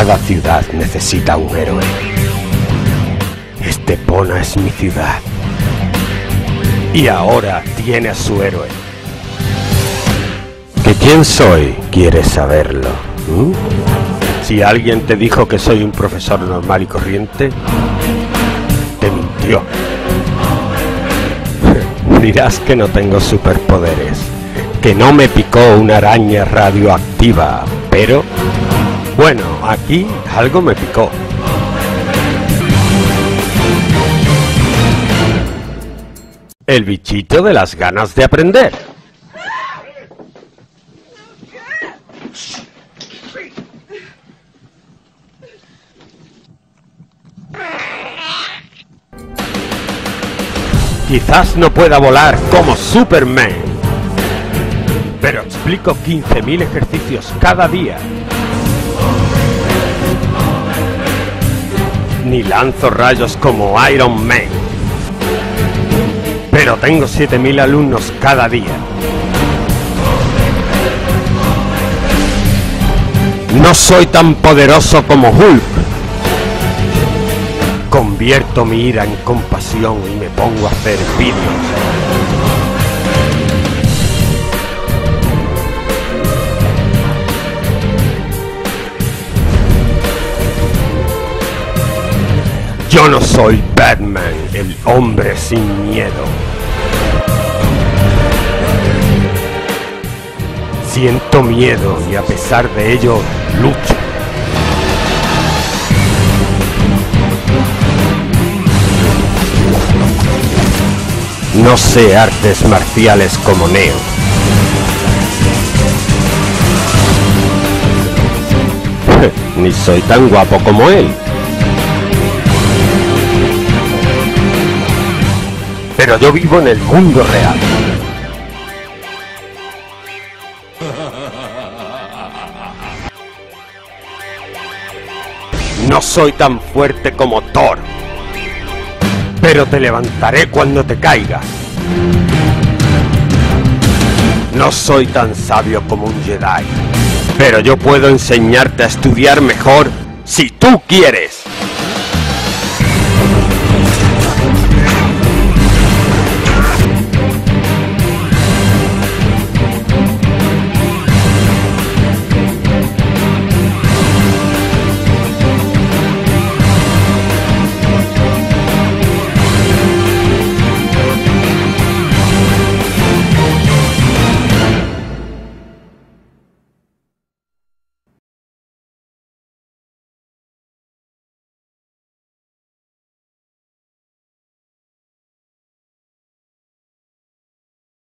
Cada ciudad necesita un héroe. Estepona es mi ciudad. Y ahora tiene a su héroe. ¿Que quién soy? ¿Quieres saberlo? ¿Mm? Si alguien te dijo que soy un profesor normal y corriente, te mintió. Dirás que no tengo superpoderes, que no me picó una araña radioactiva, pero bueno, aquí algo me picó. El bichito de las ganas de aprender. Quizás no pueda volar como Superman, pero explico 15.000 ejercicios cada día. Ni lanzo rayos como Iron Man, pero tengo 7.000 alumnos cada día. No soy tan poderoso como Hulk, Convierto mi ira en compasión y me pongo a hacer vídeos. Yo no soy Batman, el hombre sin miedo. Siento miedo y a pesar de ello lucho. No sé artes marciales como Neo. Ni soy tan guapo como él. Pero yo vivo en el mundo real. No soy tan fuerte como Thor pero te levantaré cuando te caigas. No soy tan sabio como un Jedi, pero yo puedo enseñarte a estudiar mejor si tú quieres.